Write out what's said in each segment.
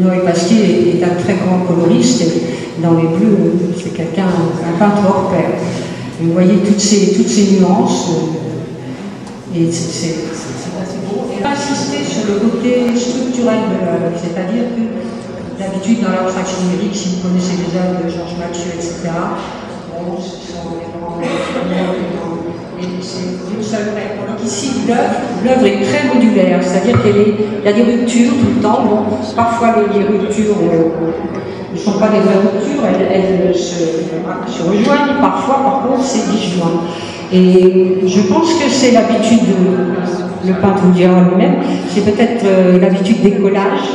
Noël Pasquier est un très grand coloriste. Et dans les bleus, c'est quelqu'un, un peintre hors pair. Vous voyez toutes ces, toutes ces nuances. euh, et c'est assez beau. Et insister sur le côté structurel de l'œuvre, c'est-à-dire que d'habitude dans l'abstraction lyrique, si vous connaissez les œuvres de Georges Mathieu, etc., bon, ce sont ici, l'œuvre est très modulaire, c'est-à-dire qu'il y a des ruptures tout le temps. Bon, parfois, les, ruptures euh, ne sont pas des ruptures, elles, se, rejoignent. Parfois, par contre, c'est disjoint. Et je pense que c'est l'habitude, de- le peintre vous dira lui-même, c'est peut-être euh, l'habitude des collages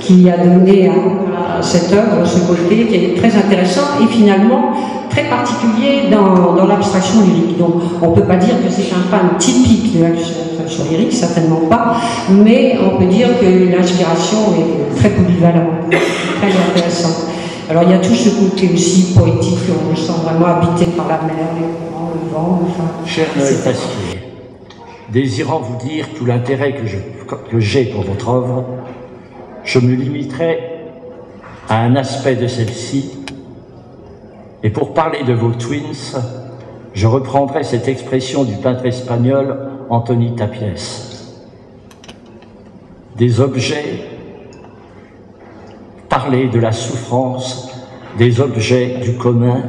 qui a donné à, à cette œuvre ce côté qui est très intéressant et finalement très particulier dans, dans l'abstraction lyrique. Donc on ne peut pas dire que c'est un peintre typique de l'abstraction lyrique, certainement pas, mais on peut dire que l'inspiration est très polyvalente, très intéressante. Alors il y a tout ce côté aussi poétique, on se sent vraiment habité par la mer, les courants, le vent, enfin. Cher Noël Pasquier, désirant vous dire tout l'intérêt que je- que j'ai pour votre œuvre, je me limiterai à un aspect de celle-ci, et pour parler de vos twins, je reprendrai cette expression du peintre espagnol Anthony Tapies. Des objets, parler de la souffrance des objets du commun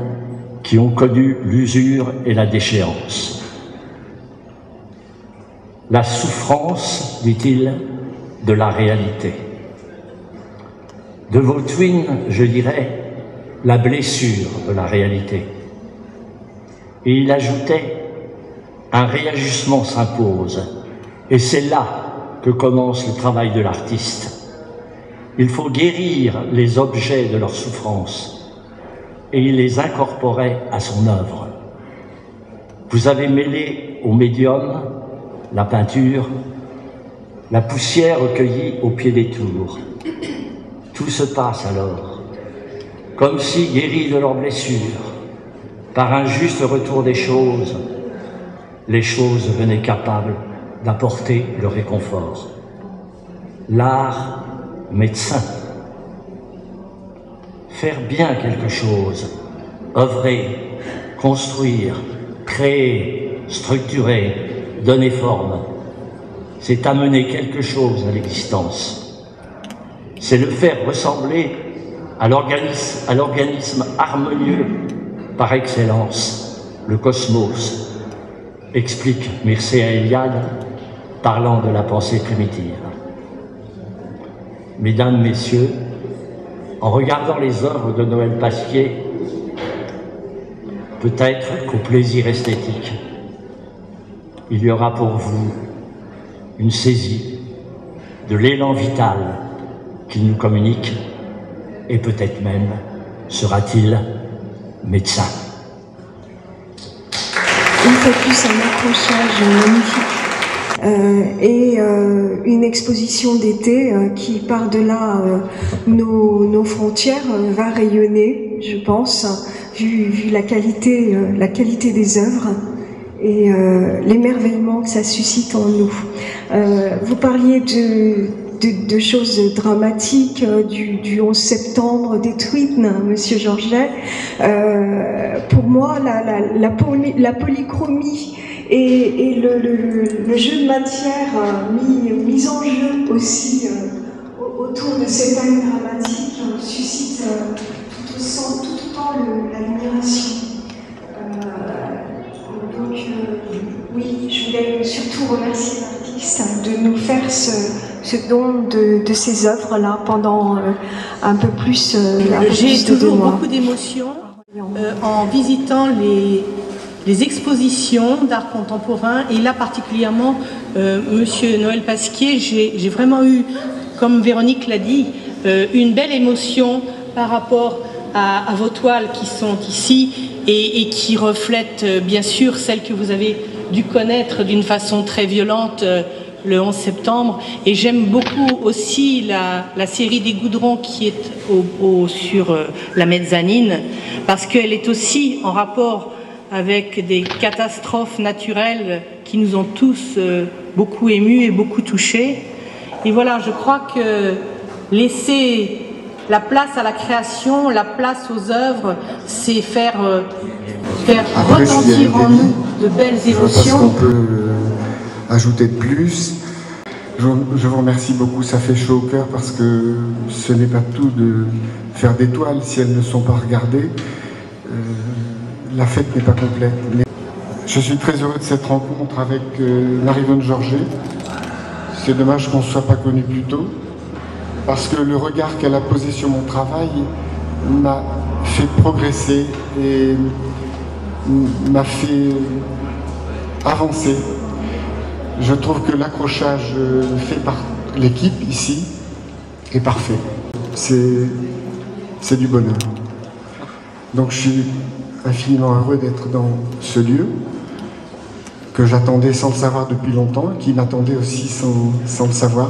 qui ont connu l'usure et la déchéance. La souffrance, dit-il, de la réalité. De vos twins, je dirais, la blessure de la réalité. Et il ajoutait, un réajustement s'impose, et c'est là que commence le travail de l'artiste. Il faut guérir les objets de leur souffrance, et il les incorporait à son œuvre. Vous avez mêlé au médium la peinture, la poussière recueillie au pied des tours. Tout se passe alors, comme si guéris de leurs blessures, par un juste retour des choses, les choses venaient capables d'apporter le réconfort. L'art, médecin, faire bien quelque chose, œuvrer, construire, créer, structurer, donner forme, c'est amener quelque chose à l'existence. C'est le faire ressembler à l'organisme, harmonieux par excellence, le cosmos, explique Mircea Eliade, parlant de la pensée primitive. Mesdames, Messieurs, en regardant les œuvres de Noël Pasquier, peut-être qu'au plaisir esthétique, il y aura pour vous une saisie de l'élan vital qu'il nous communique et peut-être même sera-t-il médecin. Une fois plus, un accrochage magnifique. Euh, et euh, une exposition d'été euh, qui, par-delà nos, nos frontières, va rayonner, je pense, vu, la, qualité, des œuvres et l'émerveillement que ça suscite en nous. Vous parliez de, de, choses dramatiques euh, du, du 11 septembre, des tweets, Monsieur Georget. Euh, pour moi, la, la, la, poly- la polychromie et, et le, jeu de matière euh, mis, mis en jeu aussi au- autour de ces thèmes dramatiques euh, suscite euh, tout, autant, tout autant le- l'admiration. Euh, donc, euh, oui, je voulais surtout remercier l'artiste de nous faire ce, don de, de ces œuvres-là pendant euh, un peu plus, euh, J'ai de toujours beaucoup d'émotions euh, en visitant les, les expositions d'art contemporain. Et là particulièrement Monsieur Noël Pasquier, j'ai j'ai vraiment eu, comme Véronique l'a dit, une belle émotion par rapport à, à vos toiles qui sont ici et, et qui reflètent bien sûr celles que vous avez dû connaître d'une façon très violente le 11 septembre. Et j'aime beaucoup aussi la, la série des goudrons qui est au, au- sur euh, la mezzanine, parce qu'elle est aussi en rapport avec des catastrophes naturelles qui nous ont tous euh, beaucoup émus et beaucoup touchés. Et voilà, je crois que laisser la place à la création, la place aux œuvres, c'est faire, euh, faire retentir en nous de belles émotions. Ajouter de plus. Je, vous remercie beaucoup, ça fait chaud au cœur parce que ce n'est pas tout de faire des toiles si elles ne sont pas regardées. Euh, la fête n'est pas complète. Je suis très heureux de cette rencontre avec euh, Marivonne Georget. C'est dommage qu'on ne soit pas connu plus tôt, parce que le regard qu'elle a posé sur mon travail m'a fait progresser et m'a fait avancer. Je trouve que l'accrochage euh, fait par l'équipe ici est parfait. C'est du bonheur. Donc je suis infiniment heureux d'être dans ce lieu que j'attendais sans le savoir depuis longtemps, qui m'attendait aussi sans, sans, le savoir.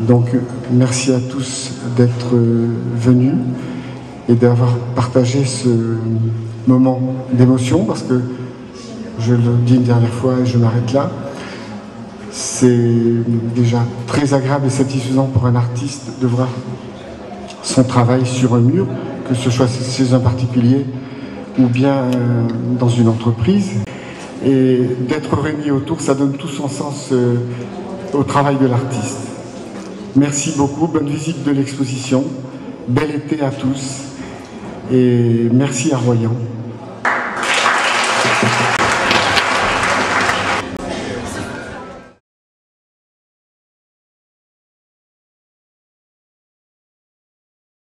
Donc merci à tous d'être venus et d'avoir partagé ce moment d'émotion, parce que je le dis une dernière fois et je m'arrête là, c'est déjà très agréable et satisfaisant pour un artiste de voir son travail sur un mur, que ce soit chez un particulier ou bien euh, dans une entreprise. Et d'être réunis autour, ça donne tout son sens euh, au travail de l'artiste. Merci beaucoup, bonne visite de l'exposition, bel été à tous et merci à Royan.